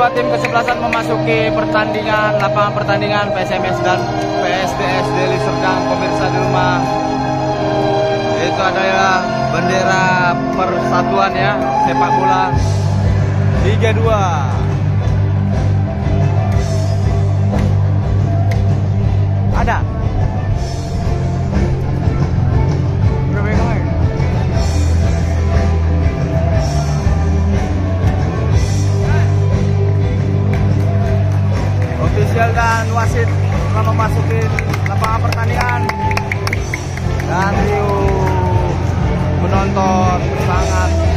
kedua tim kesebelasan memasuki pertandingan lapangan pertandingan PSMS dan PSDS Deli Serdang. Pemirsa di rumah itu adalah bendera persatuan ya sepak bola Liga 2 telah memasuki lapangan pertandingan. Dan Rio menonton sangat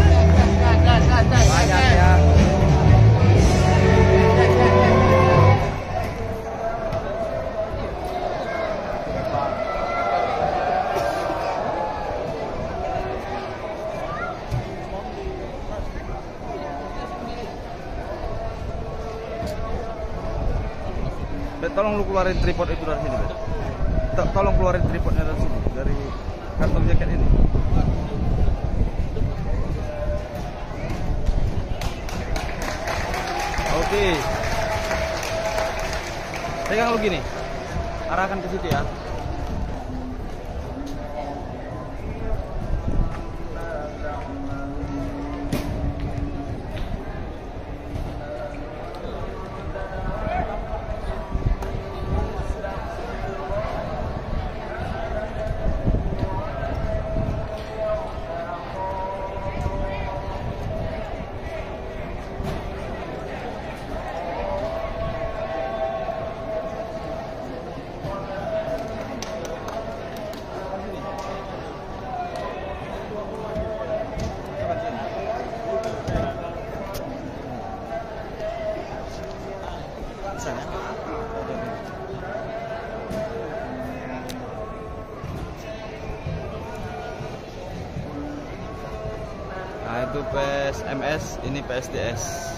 keluarin tripod itu dari sini. To- Tolong keluarin tripodnya dari sini, dari kantong jaket ini. Oke. Pegang lu gini. Arahkan ke situ ya. PSMS, ini PSDS.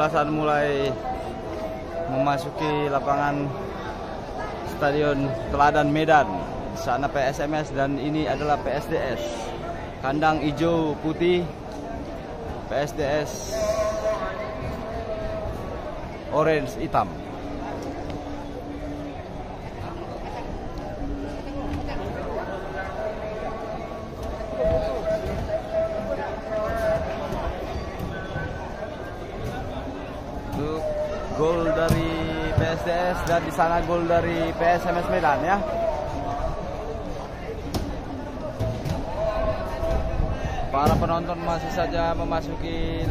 Tim kesebelasan mulai memasuki lapangan Stadion Teladan Medan. Sana PSMS dan ini adalah PSDS. Kandang hijau putih PSDS orange hitam. Sana gol dari PSMS Medan ya. Para penonton masih saja memasuki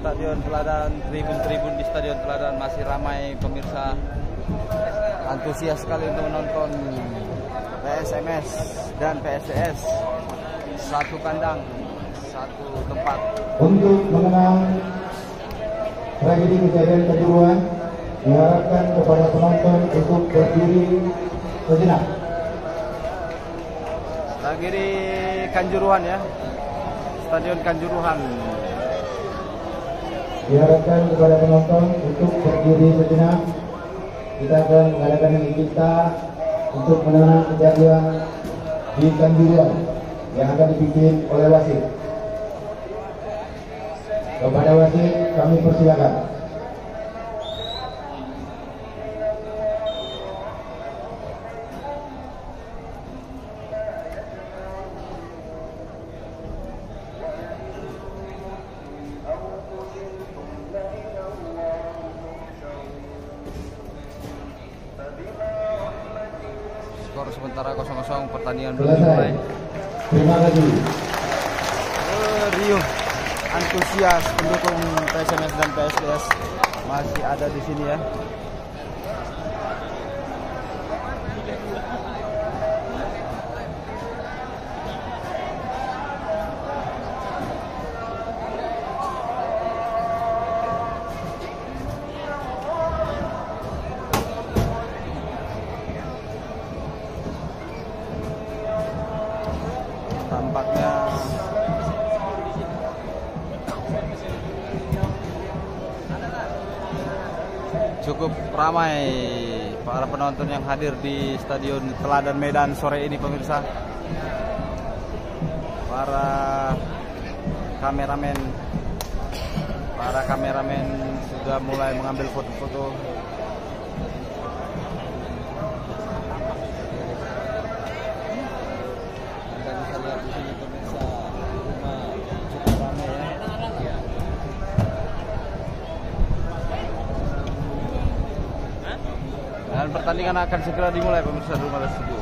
stadion Teladan, tribun-tribun di stadion Teladan. Masih ramai pemirsa. Antusias sekali untuk menonton PSMS dan PSDS satu kandang satu tempat. Untuk mengenang tragedi kejadian kejuruan, diharapkan kepada penonton untuk berdiri sejenak. lagi di Kanjuruhan ya Stadion Kanjuruhan Diharapkan kepada penonton untuk berdiri sejenak. Kita akan mengadakan yang kita untuk mengenang kejadian di Kanjuruan yang akan dipimpin oleh wasit. Kepada wasit kami persilakan. 0-0 cukup ramai para penonton yang hadir di Stadion Teladan Medan sore ini pemirsa. Para kameramen para kameramen sudah mulai mengambil foto-foto pertandingan akan segera dimulai pemirsa di rumah studio.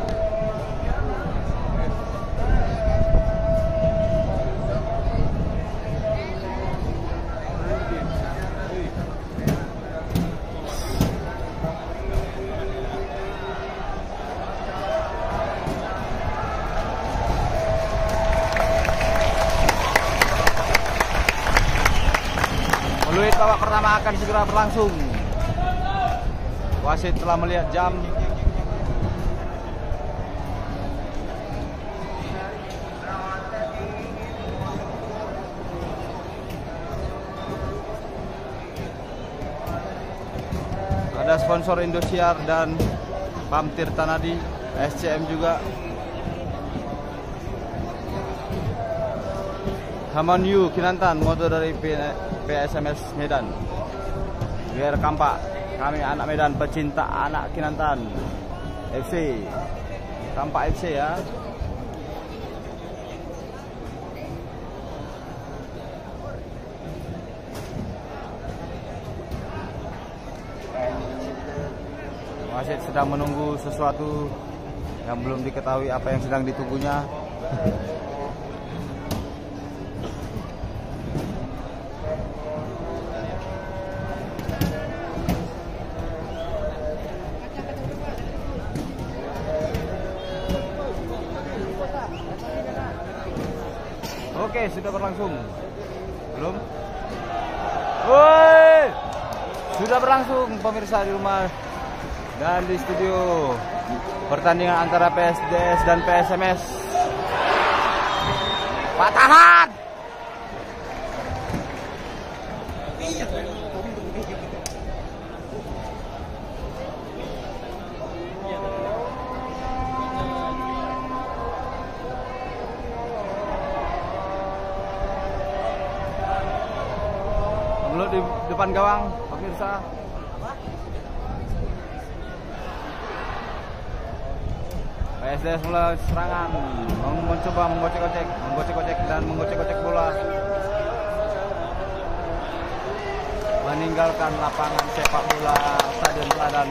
Peluit babak pertama akan segera berlangsung. Wasit telah melihat jam. Ada sponsor Indosiar dan Pamtir Tanadi, SCM juga. Hamanyu Kinantan, motor dari PSMS Medan. Biar Kampak, kami anak Medan pecinta anak Kinantan. FC. Kampak FC ya. Wasit sedang menunggu sesuatu yang belum diketahui apa yang sedang ditunggunya. Berlangsung. Belum? Woi! Sudah berlangsung pemirsa di rumah dan di studio pertandingan antara PSDS dan PSMS. Patahan! Depan gawang, pemirsa. PSDS mulai serangan, mencoba menggocek-gocek, menggocek-gocek dan menggocek-gocek bola. Meninggalkan lapangan sepak bola Stadion Teladan.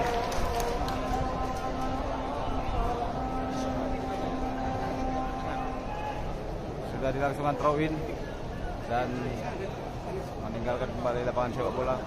Sudah dilangsungkan throw in dan meninggalkan kembali lapangan sepak bola.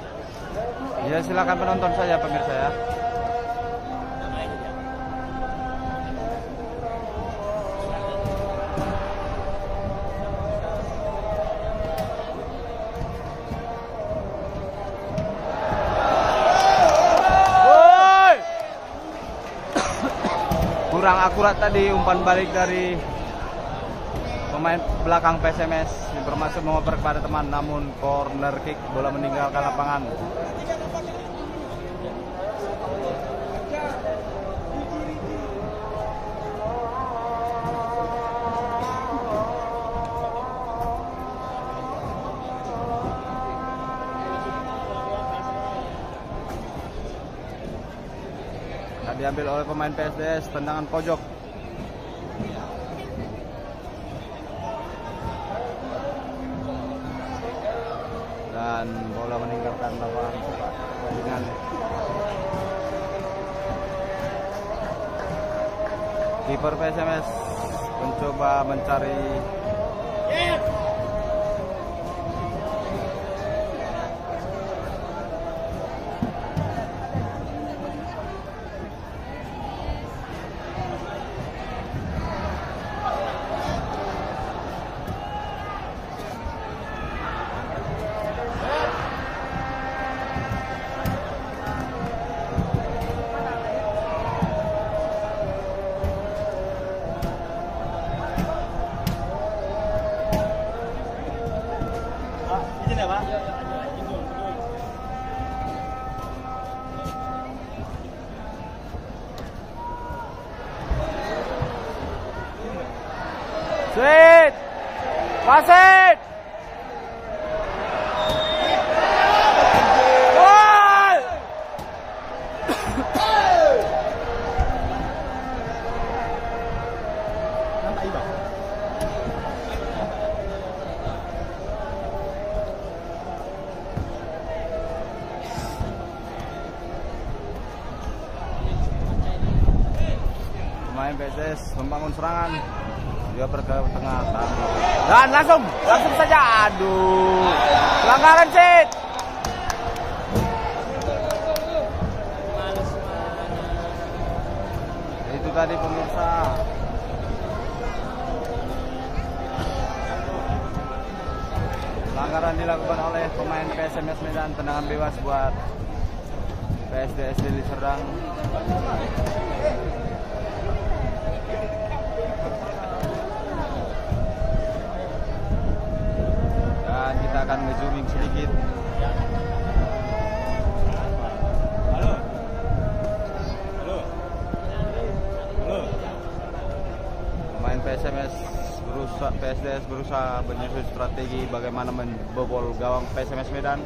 Ya silakan penonton saja pemirsa ya. Kurang akurat tadi umpan balik dari pemain belakang PSMS bermaksud mengoper kepada teman namun corner kick bola meninggalkan lapangan. Nah, diambil oleh pemain PSDS tendangan pojok. Meninggalkan lapangan sepak pertandingan. Kiper PSMS mencoba mencari スイーパス strategi bagaimana membobol gawang PSMS Medan.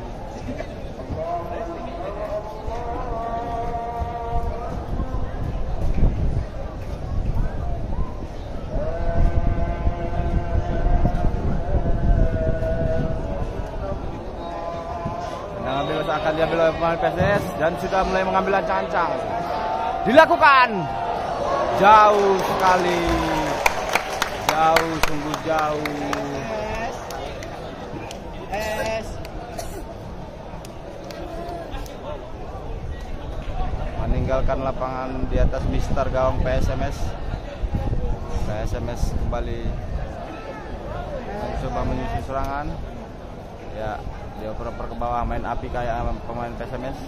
Bebas akan diambil oleh pemain PSDS dan sudah mulai mengambil ancang-ancang. Dilakukan jauh sekali jauh sungguh jauh meninggalkan lapangan di atas Mister gawang PSMS PSMS kembali mencoba menyusun serangan. Ya dia oper ke bawah main api kayak pemain PSMS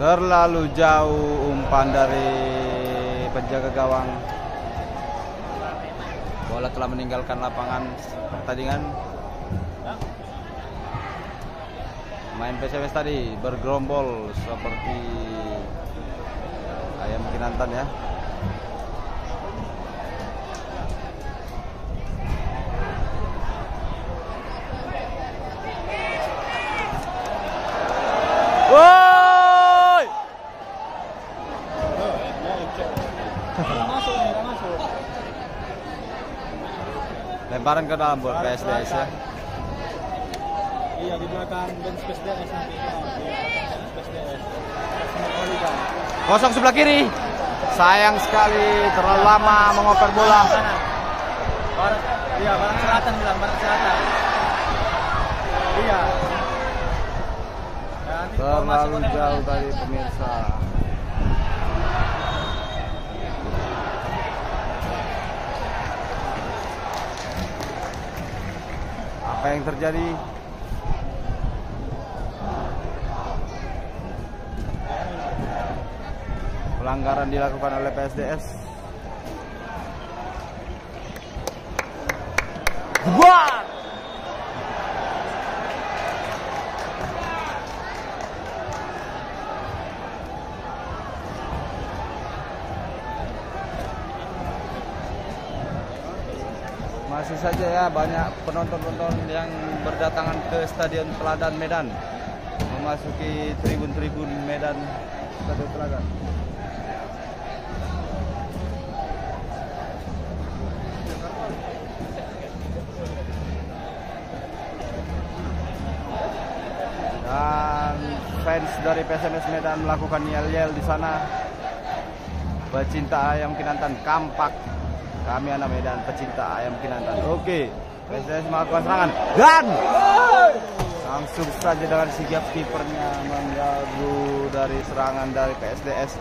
terlalu jauh umpan dari penjaga gawang. Bola telah meninggalkan lapangan pertandingan main PSMS tadi bergerombol seperti ayam kinantan ya Woi! Lemparan ke dalam buat PSDS ya. Nanti. Kosong sebelah kiri. Sayang sekali terlalu lama mengoper bola. Barat, iya barat selatan bilang barat selatan. Iya. Ya, Terlalu jauh tadi pemirsa. Apa yang terjadi? Pelanggaran dilakukan oleh PSDS. Buat! Masih saja ya banyak penonton-penonton yang berdatangan ke Stadion Teladan Medan memasuki tribun-tribun Medan Stadion Teladan. Fans dari PSMS Medan melakukan yel-yel di sana. Pecinta ayam kinantan kampak. Kami anak Medan pecinta ayam kinantan. Oke, PSMS melakukan serangan dan langsung saja dengan sigap kipernya mengganggu dari serangan dari PSDS.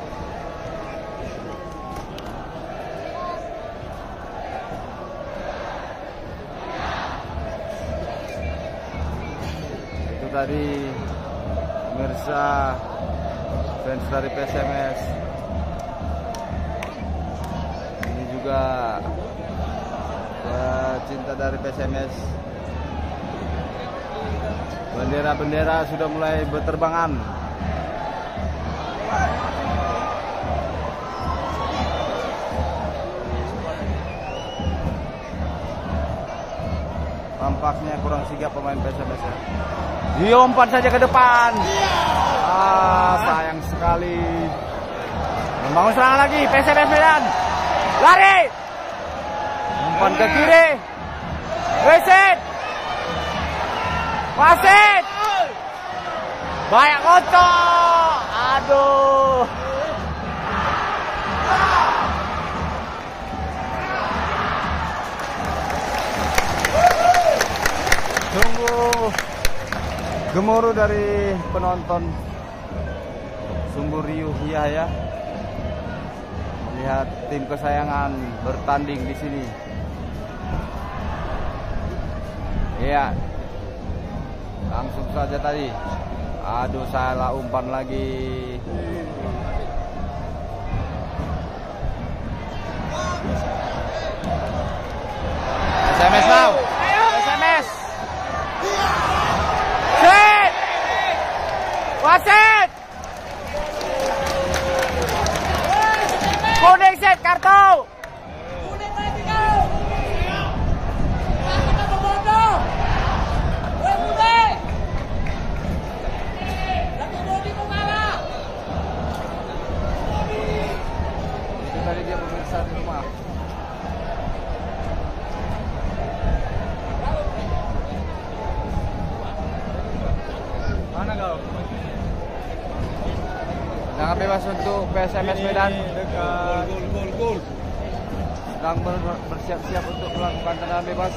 Itu tadi Hamzah fans dari PSMS ini juga ya, cinta dari PSMS bendera-bendera sudah mulai berterbangan tampaknya kurang sigap pemain PSMS ya. diompat saja ke depan. Ah, sayang sekali. Membangun serangan lagi PSMS Medan. Lari. Umpan ke kiri. Wasit. Wasit. Banyak kotor. Aduh. Sungguh gemuruh dari penonton. Sungguh riuh ya. Melihat tim kesayangan bertanding di sini. Iya. Langsung saja tadi. Aduh salah umpan lagi. SMS now. SMS. Sit. Wasit. Jangan bebas untuk PSMS Medan sedang ber- bersiap-siap untuk melakukan tendangan bebas.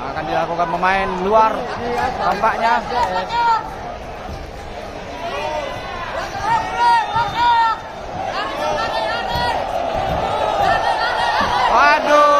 Akan dilakukan pemain luar tampaknya. Waduh,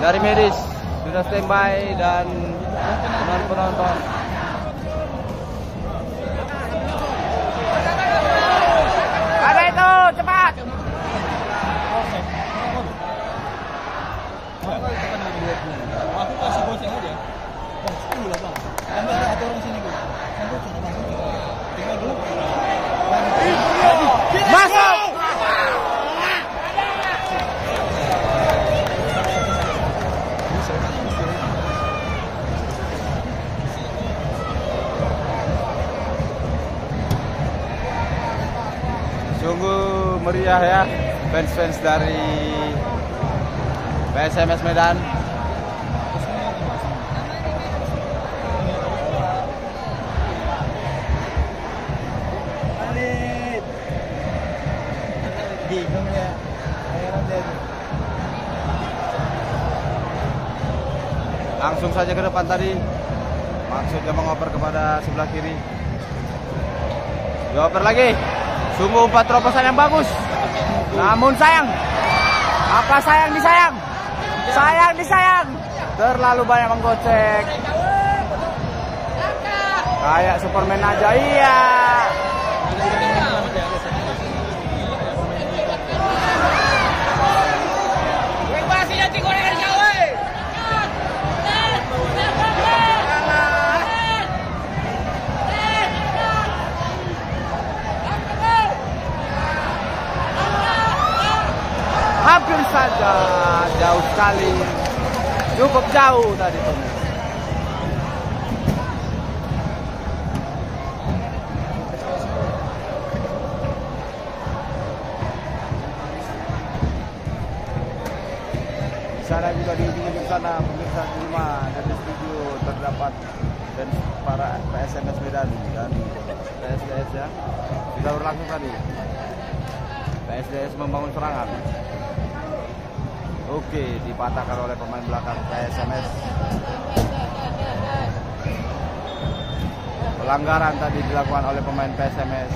dari medis sudah standby dan penonton-penonton. Meriah ya fans-fans dari PSMS Medan. Ya. Langsung saja ke depan tadi. Maksudnya mengoper kepada sebelah kiri. Dioper lagi. Sungguh umpan terobosan yang bagus. Namun sayang. Apa sayang disayang? Sayang disayang. Terlalu banyak menggocek. Kayak Superman aja iya. Hampir saja jauh sekali. Cukup jauh tadi. Di sana juga di ujung-ujung sana pemirsa di rumah dan di studio terdapat dan para PSMS Medan dan PSDS ya sudah berlangsung tadi. PSDS membangun serangan. Oke, dipatahkan oleh pemain belakang PSMS. Pelanggaran tadi dilakukan oleh pemain PSMS.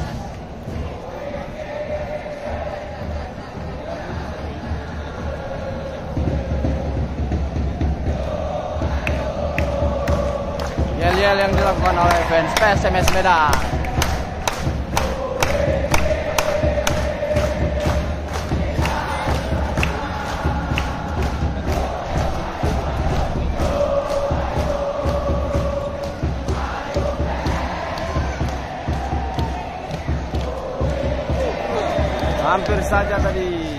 Yel-yel yang dilakukan oleh fans PSMS Medan. Hampir saja tadi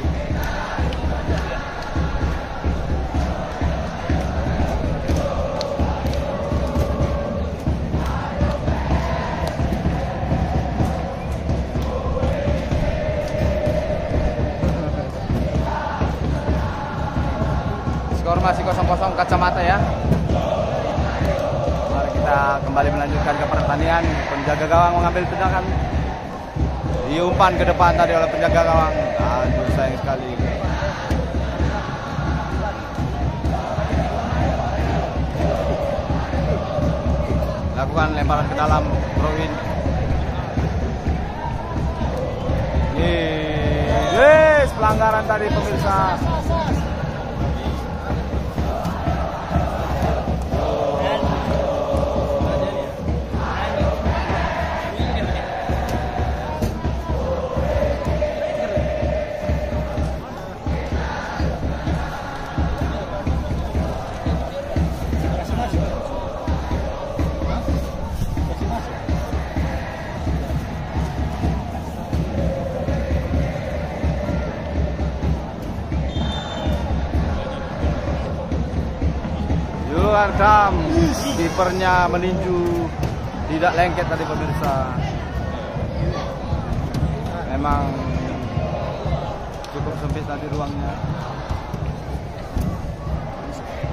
skor masih kosong-kosong kacamata ya. Mari kita kembali melanjutkan ke pertandingan. Penjaga gawang mengambil tendangan diumpan ke depan tadi oleh penjaga gawang. Aduh sayang sekali. Lakukan lemparan ke dalam Rowin. Yes, pelanggaran tadi pemirsa. Yuan Kam kipernya meninju tidak lengket tadi pemirsa. Memang cukup sempit tadi ruangnya.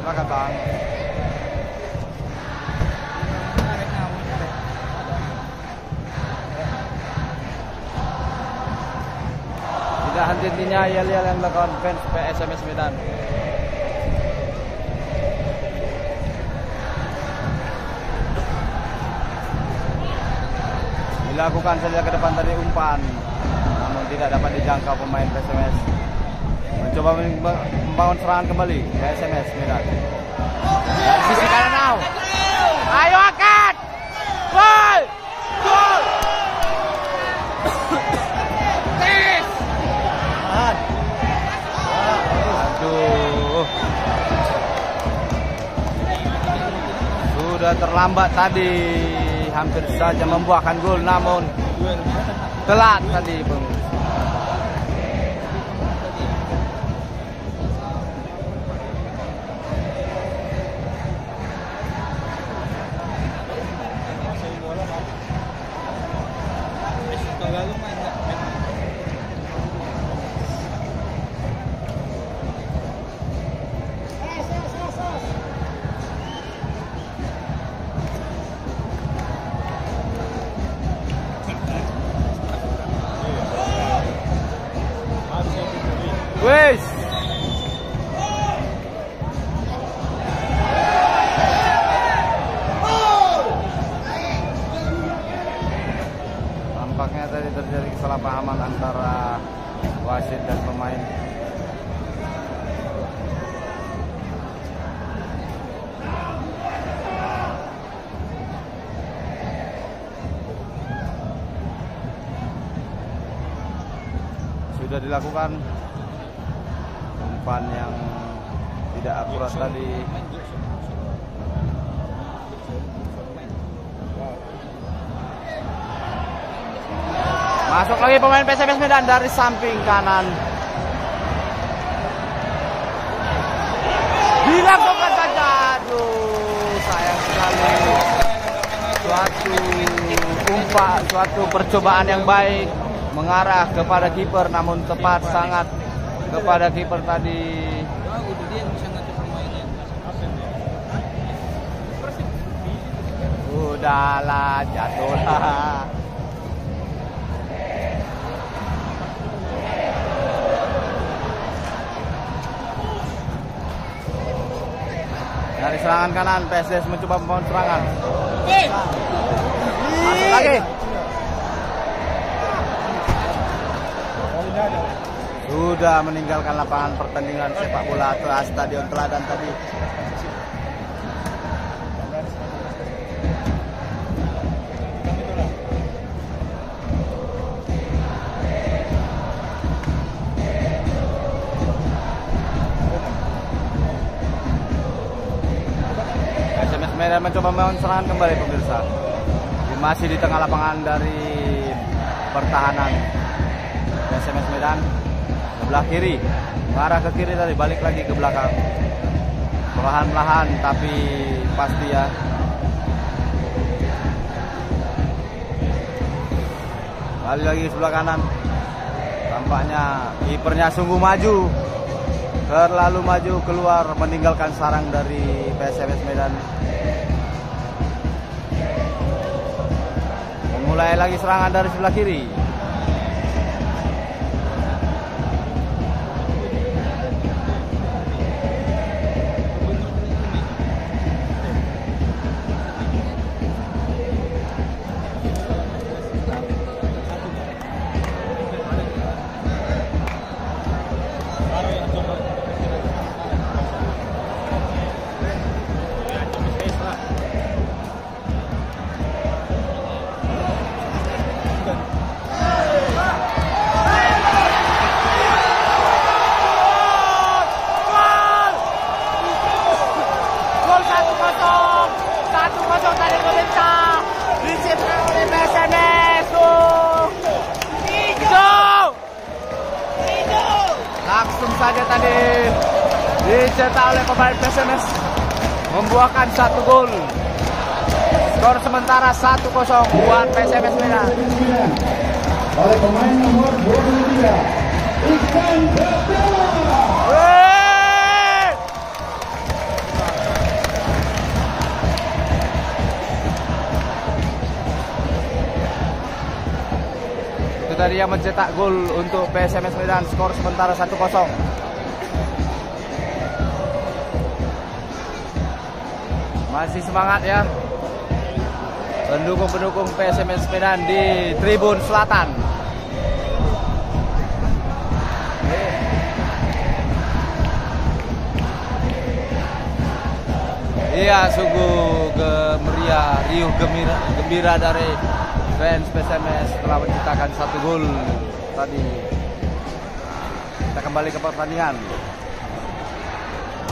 Silakan bang. Tidak henti-hentinya yel-yel yang dilakukan fans PSMS Medan. Dilakukan saja ke depan tadi umpan. Namun tidak dapat dijangkau pemain PSMS Mencoba membangun serangan kembali PSMS Medan Dari sisi kanan now. Ayo angkat! Gol! Gol. Aduh. Sudah terlambat tadi Hampir saja membuahkan gol Namun telat tadi Wes. Tampaknya tadi terjadi kesalahpahaman antara wasit dan pemain. Sudah dilakukan Lagi pemain PSMS Medan dari samping kanan. Dilakukan saja. Aduh, sayang sekali. Suatu umpan, suatu percobaan yang baik mengarah kepada kiper namun tepat sangat kepada kiper tadi. Udahlah, jatuhlah. Serangan kanan, PSS mencoba membangun serangan. Masuk lagi. Sudah meninggalkan lapangan pertandingan sepak bola Stadion Teladan tadi. Medan mencoba serangan kembali pemirsa. Masih di tengah lapangan dari pertahanan. SMS Medan sebelah kiri. Mengarah ke kiri tadi balik lagi ke belakang. Perlahan-lahan tapi pasti ya. Balik lagi sebelah kanan. Tampaknya kipernya sungguh maju. Terlalu maju keluar meninggalkan sarang dari PSMS Medan memulai lagi serangan dari sebelah kiri buat PSMS Medan oleh pemain nomor 23 Iksan Pratama. Tadi yang mencetak gol untuk PSMS Medan skor sementara 1-0. Masih semangat ya. Pendukung-pendukung PSMS Medan di Tribun Selatan. Iya, sungguh gemeriah, riuh gembira, gembira dari fans PSMS setelah menciptakan satu gol tadi. Kita kembali ke pertandingan.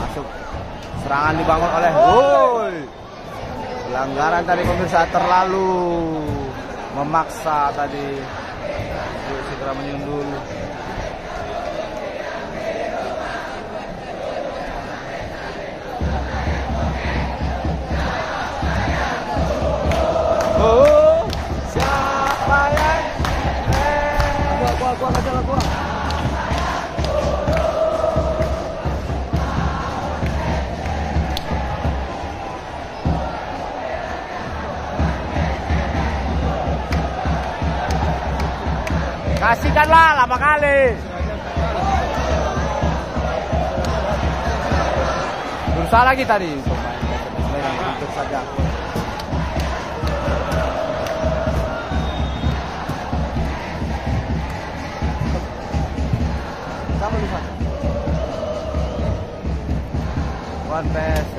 Masuk serangan dibangun oleh Woi. Pelanggaran tadi pemirsa terlalu memaksa tadi. Yuk, segera menyundul. Oh, Kasihkanlah lama kali. Berusaha lagi tadi. One PSMS.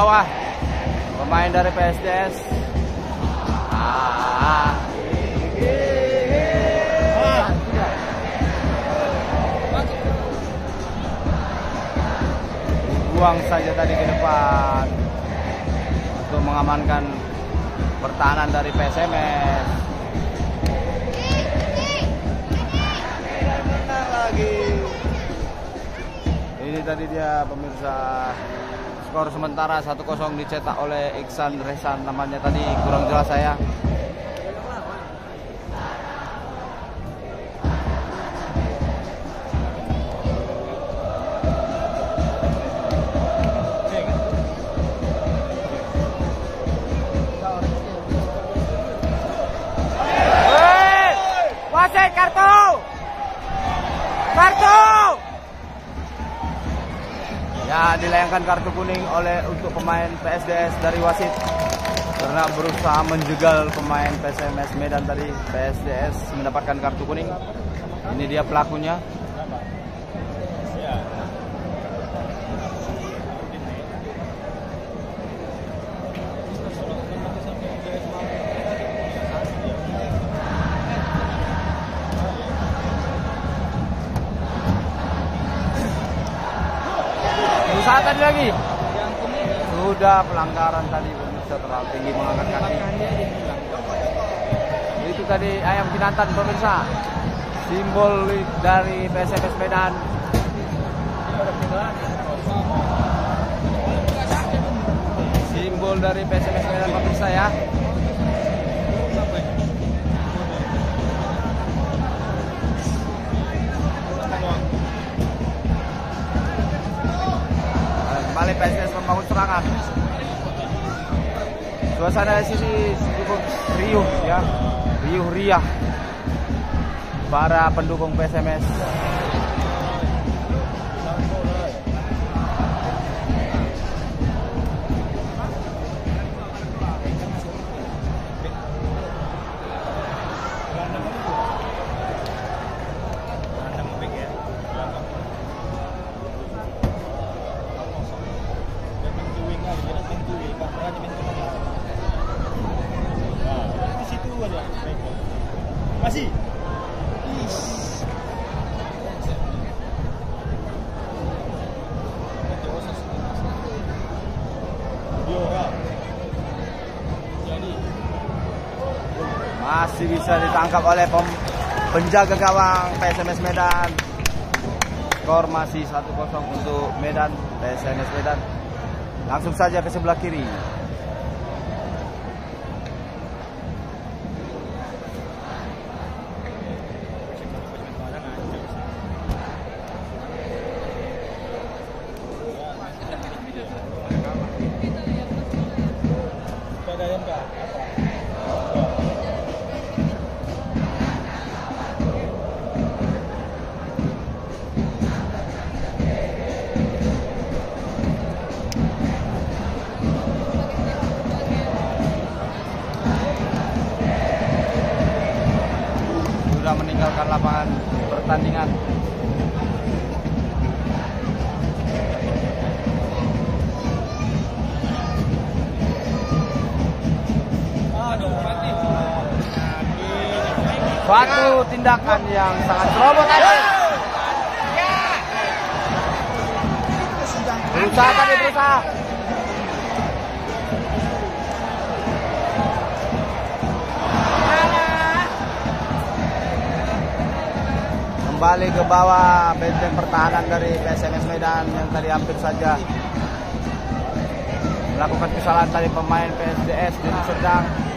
Bawah. Pemain dari PSDS. Buang saja tadi ke depan untuk mengamankan pertahanan dari PSMS. Lagi. Ini tadi dia pemirsa skor sementara 1-0 dicetak oleh Iksan Resan namanya tadi kurang jelas saya. Kuning oleh untuk pemain PSDS dari wasit karena berusaha menjegal pemain PSMS Medan tadi PSDS mendapatkan kartu kuning. Ini dia pelakunya. Berusaha tadi lagi. Sudah pelanggaran tadi pemirsa terlalu tinggi mengangkat kaki. Itu tadi ayam kinantan pemirsa. Simbol dari PSMS Medan. Simbol dari PSMS Medan pemirsa ya. Kembali PSS membangun serangan. Suasana di sini cukup riuh ya, riuh riah. Para pendukung PSMS. Masih bisa ditangkap oleh pem- penjaga gawang PSMS Medan. Skor masih 1-0 untuk Medan, PSMS Medan. Langsung saja ke sebelah kiri. Yang sangat ceroboh tadi. Berusaha tadi berusaha. Kembali ke bawah benteng pertahanan dari PSMS Medan yang tadi hampir saja melakukan kesalahan tadi pemain PSDS Deli Serdang.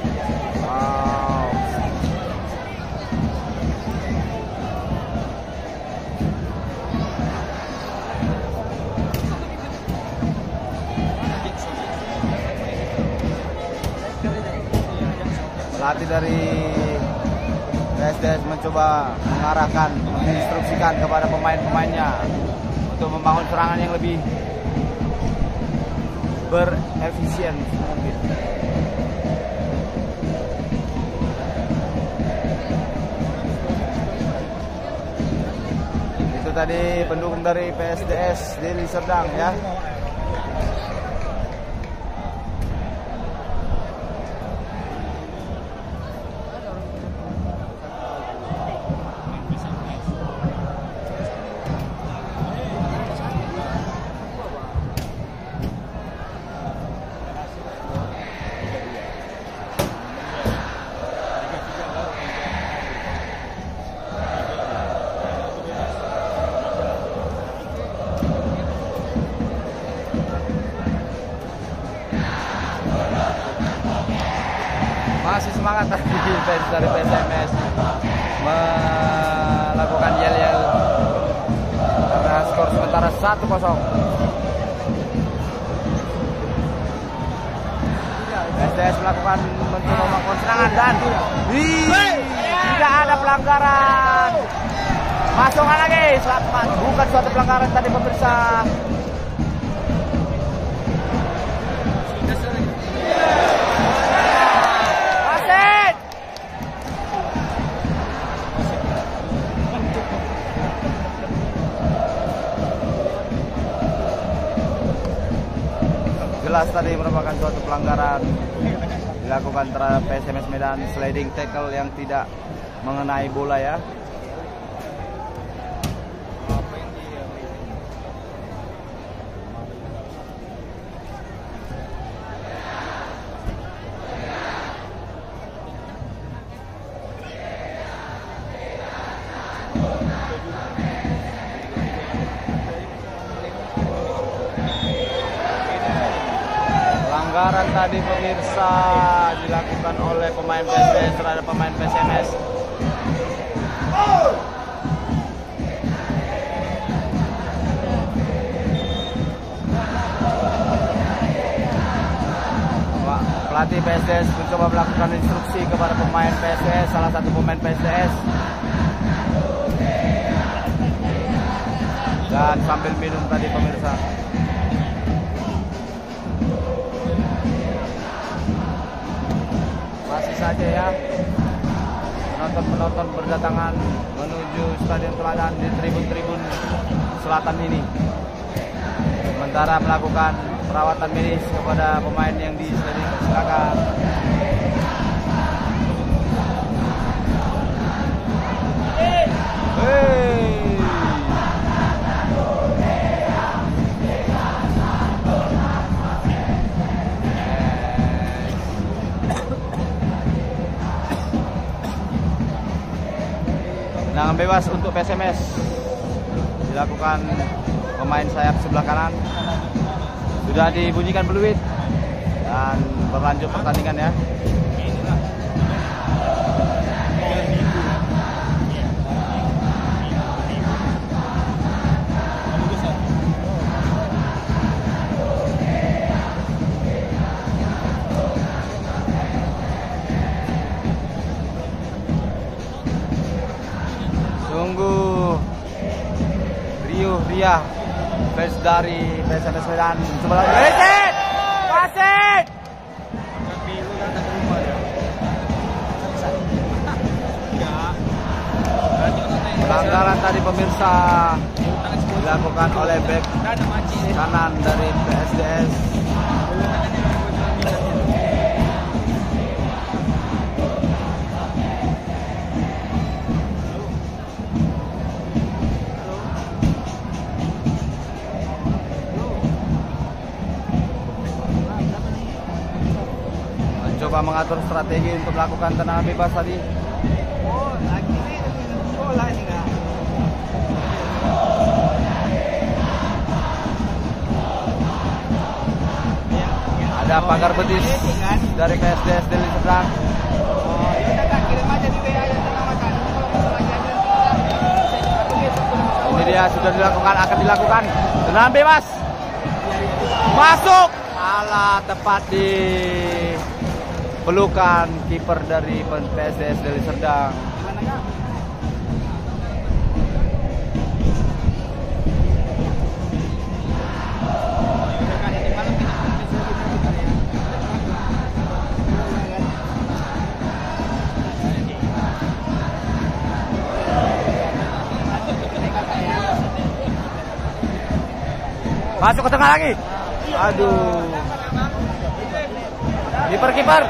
Pelatih dari PSDS mencoba mengarahkan, menginstruksikan kepada pemain-pemainnya untuk membangun serangan yang lebih berefisien. Itu tadi pendukung dari PSDS Deli Serdang ya. Merupakan suatu pelanggaran dilakukan terhadap PSMS Medan sliding tackle yang tidak mengenai bola ya. Melakukan perawatan medis kepada pemain yang di. Hey. Tendangan bebas untuk PSMS dilakukan pemain sayap sebelah kanan. Sudah dibunyikan peluit dan berlanjut pertandingan ya. Sungguh riuh riah fans dari PSMS Medan. Coba lagi. Wasit wasit! Pelanggaran tadi pemirsa dilakukan oleh back kanan dari PSDS mengatur strategi untuk melakukan tendangan bebas tadi. Ada pagar betis dari PSDS Deli Serdang tenang ini dia sudah dilakukan akan dilakukan. Tendangan bebas. Masuk. Alah tepat di pelukan kiper dari PSDS Deli Serdang. Masuk ke tengah lagi. Aduh kiper kiper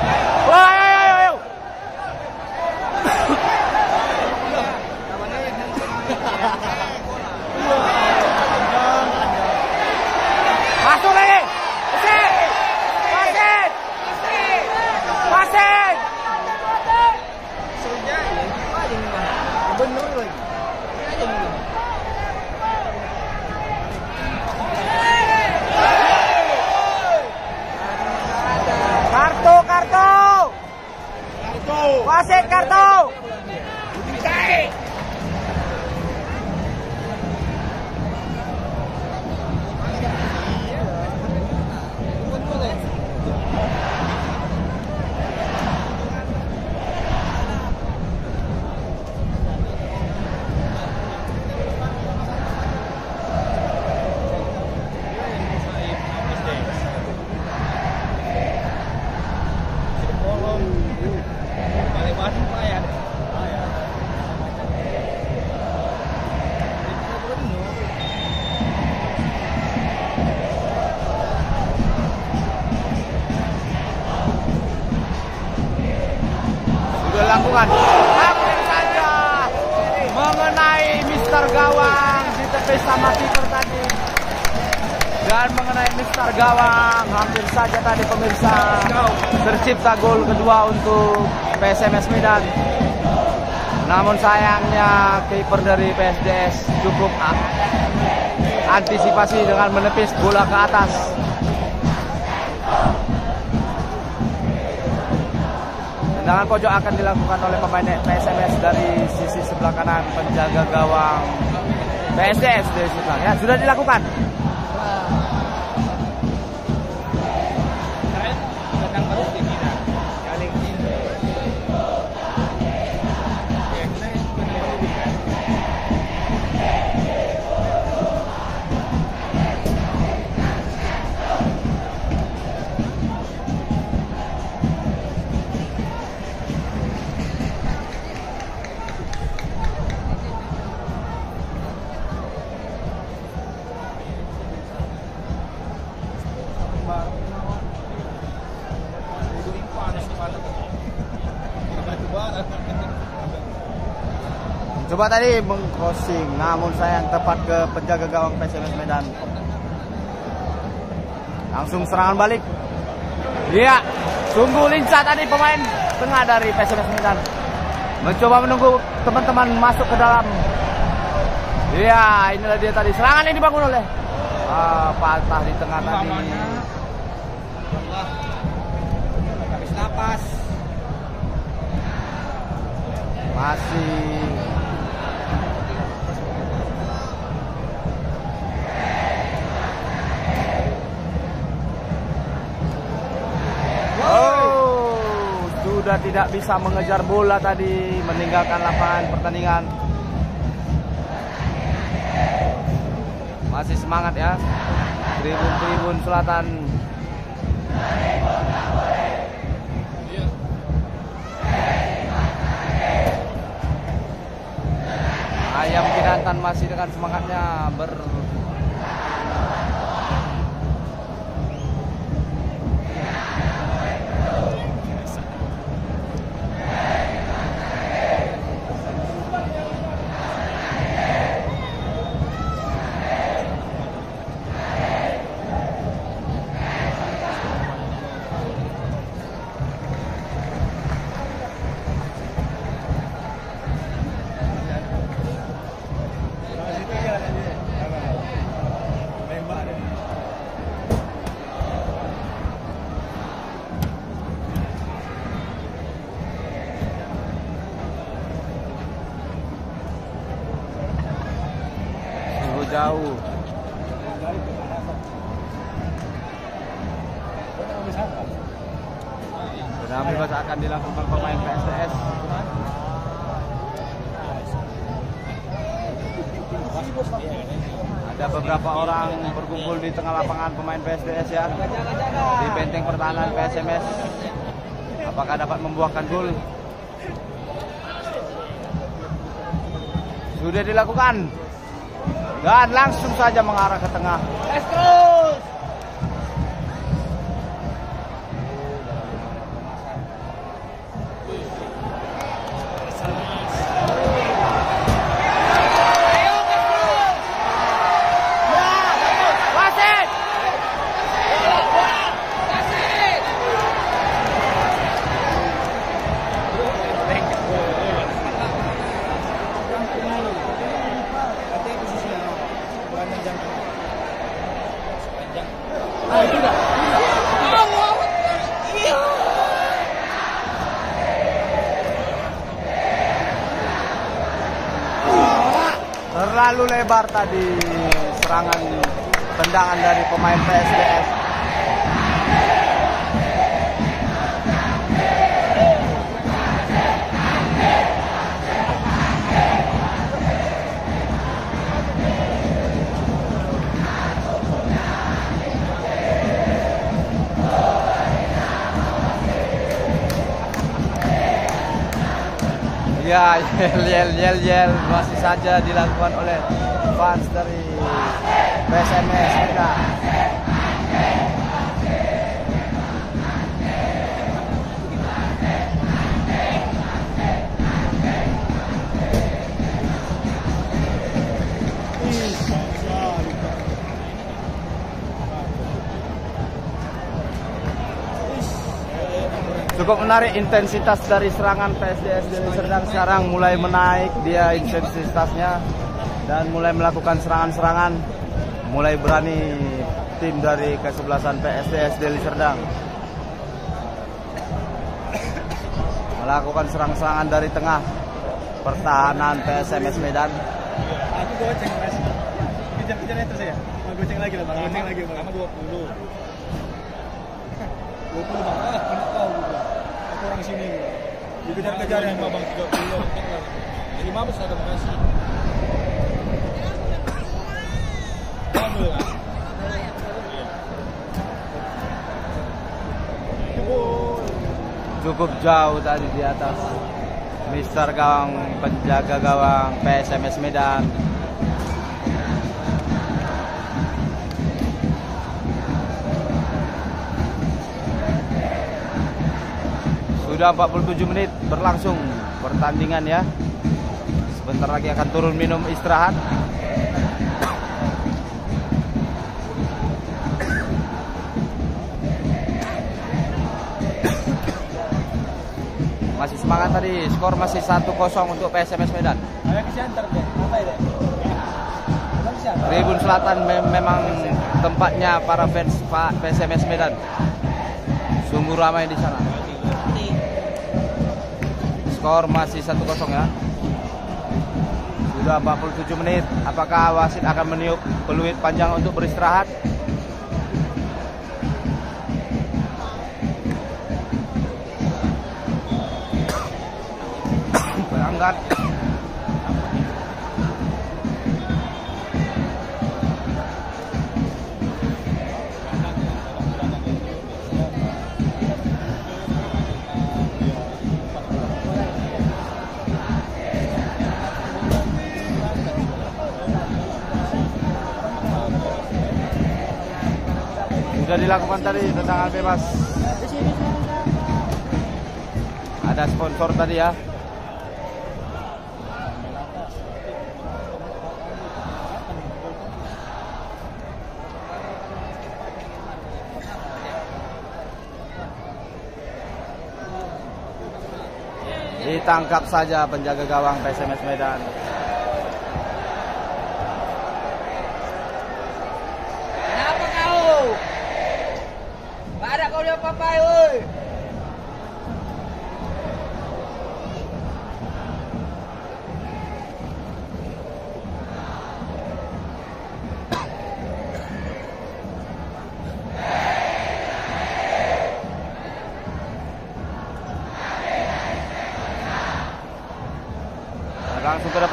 Ditepis sama kiper tadi. Dan mengenai Mister Gawang hampir saja tadi pemirsa tercipta gol kedua untuk PSMS Medan. Namun sayangnya kiper dari PSDS cukup antisipasi dengan menepis bola ke atas. Tendangan pojok akan dilakukan oleh pemain PSMS dari sisi sebelah kanan penjaga gawang Sebelah. Ya, sudah dilakukan. Coba tadi mengcrossing, namun sayang tepat ke penjaga gawang PSMS Medan. Langsung serangan balik. Iya, sungguh lincah tadi pemain tengah dari PSMS Medan. Mencoba menunggu teman-teman masuk ke dalam. Iya, inilah dia tadi serangan yang dibangun oleh ah, patah di tengah tadi. Habis. Masih tidak bisa mengejar bola tadi, meninggalkan lapangan pertandingan. Masih semangat ya. Tribun-tribun selatan. Ayam Kinantan masih dengan semangatnya ber PSMS. Apakah dapat membuahkan gol? Sudah dilakukan dan langsung saja mengarah ke tengah. Wasit! Lebar tadi serangan tendangan dari pemain PSDS. Ya, yel yel yel yel masih saja dilakukan oleh fans dari PSMS kita. cukup menarik intensitas dari serangan PSDS dari Serdang sekarang mulai menaik dia intensitasnya dan mulai melakukan serangan-serangan mulai berani tim dari kesebelasan PSDS Deli Serdang melakukan serang-serangan dari tengah pertahanan PSMS Medan Aku goceng mas. Kejar-kejar itu saya. Mau goceng lagi lah bang. Goceng lagi bang. Sama 20. 20 bang. Ah, kena kau juga. Aku orang sini. gua. Dikejar-kejar yang bang 30. Jadi mabes ada bekasi. Kabel lah. Cukup jauh tadi di atas Mister gawang penjaga gawang PSMS Medan Sudah 47 menit berlangsung pertandingan ya. Sebentar lagi akan turun minum istirahat. Semangat tadi, skor masih 1-0 untuk PSMS Medan. Ya? Tribun Selatan me- memang tempatnya para fans Pak PSMS Medan. Sungguh ramai di sana. Skor masih 1-0 ya. Sudah 47 menit. Apakah wasit akan meniup peluit panjang untuk beristirahat? Berangkat. Sudah dilakukan tadi tendangan bebas. Ada sponsor tadi ya. Ditangkap saja penjaga gawang PSMS Medan.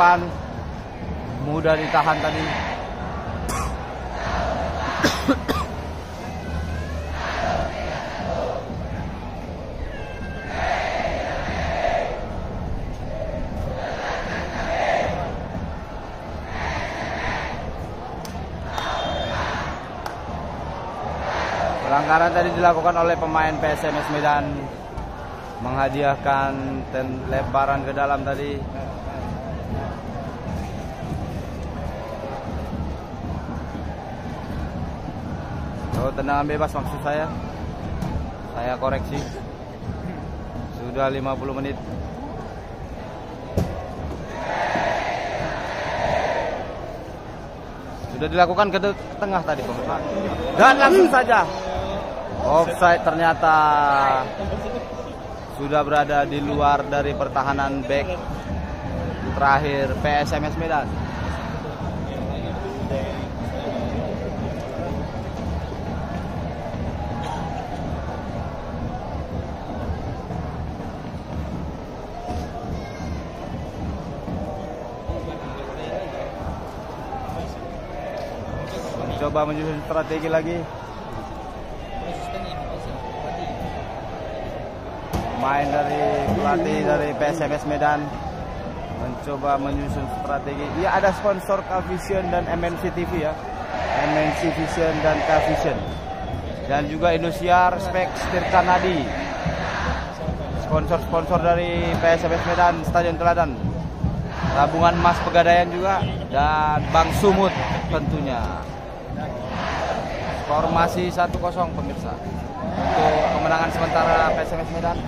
Depan. Mudah ditahan tadi. Pelanggaran tadi dilakukan oleh pemain PSMS Medan menghadiahkan ten lemparan ke dalam tadi. Oh, tendangan bebas maksud saya. Saya koreksi. Sudah 50 menit. Sudah dilakukan ke tengah tadi pemirsa. Dan langsung saja offside ternyata sudah berada di luar dari pertahanan back terakhir PSMS Medan. Mencoba menyusun strategi lagi. Main dari pelatih dari PSMS Medan mencoba menyusun strategi. Dia ada sponsor Kavision dan MNC TV ya. MNC Vision dan Kavision. Dan juga Indosiar Spek Tirtanadi. Sponsor-sponsor dari PSMS Medan Stadion Teladan. Tabungan Emas Pegadaian juga dan Bang Sumut tentunya. Skor masih 1-0 pemirsa. Untuk kemenangan sementara PSMS Medan.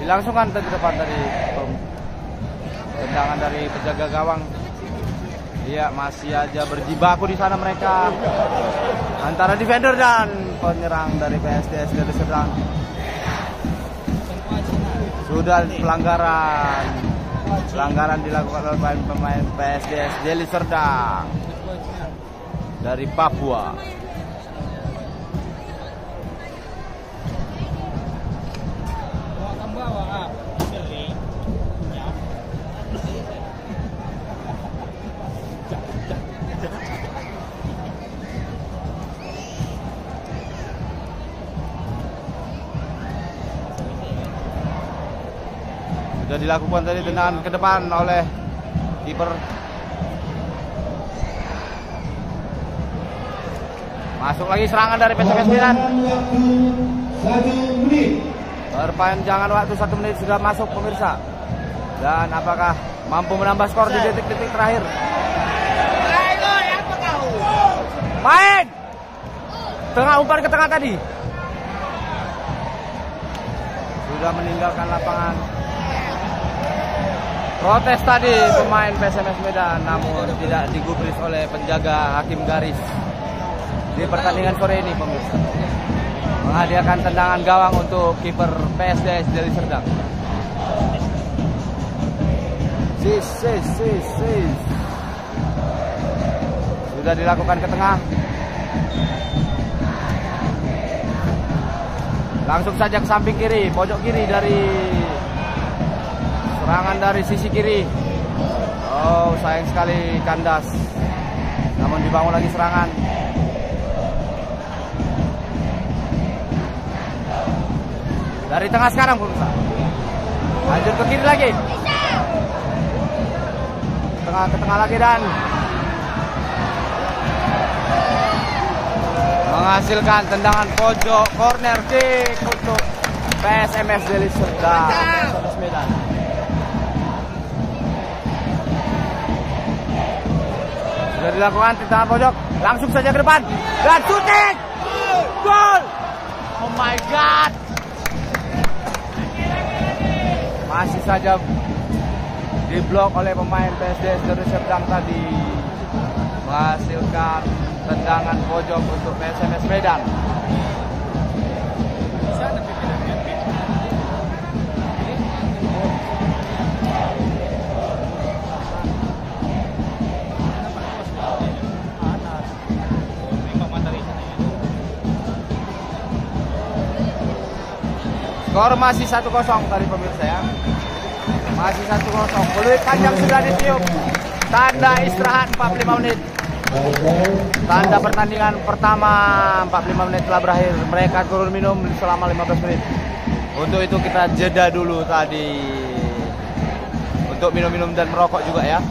Dilangsungkan ke depan dari tendangan dari penjaga gawang Iya masih aja berjibaku di sana mereka. Antara defender dan penyerang dari PSDS dari Serdang. Sudah pelanggaran. Pelanggaran dilakukan oleh pemain PSDS Deli Serdang. Dari Papua dilakukan tadi tendangan ke depan oleh kiper. Masuk lagi serangan dari PSMS satu menit. perpanjangan waktu satu menit sudah masuk pemirsa. Dan apakah mampu menambah skor di detik-detik terakhir? Kau? main! Tengah umpan ke tengah tadi. Sudah meninggalkan lapangan protes tadi pemain PSMS Medan namun tidak digubris oleh penjaga hakim garis. Di pertandingan sore ini pemirsa. Menghadiahkan tendangan gawang untuk kiper PSDS Deli Serdang. Sis sis sis sis. Sudah dilakukan ke tengah. Langsung saja ke samping kiri pojok kiri dari serangan dari sisi kiri. Oh sayang sekali kandas. Namun dibangun lagi serangan. Dari tengah sekarang pemirsa lanjut ke kiri lagi. Tengah ke tengah lagi dan. Menghasilkan tendangan pojok corner kick untuk PSMS Deli Serdang Medan sudah dilakukan tendangan pojok langsung saja ke depan. Dan shooting gol! Oh my god! Masih saja diblok oleh pemain PSDS Deli Serdang tadi. Menghasilkan tendangan pojok untuk PSMS Medan. Skor masih 1-0 tadi pemirsa ya. Masih 1-0. Peluit panjang sudah ditiup. Tanda istirahat 45 menit. Tanda pertandingan pertama 45 menit telah berakhir. Mereka turun minum selama 15 menit. Untuk itu kita jeda dulu tadi. Untuk minum-minum dan merokok juga ya.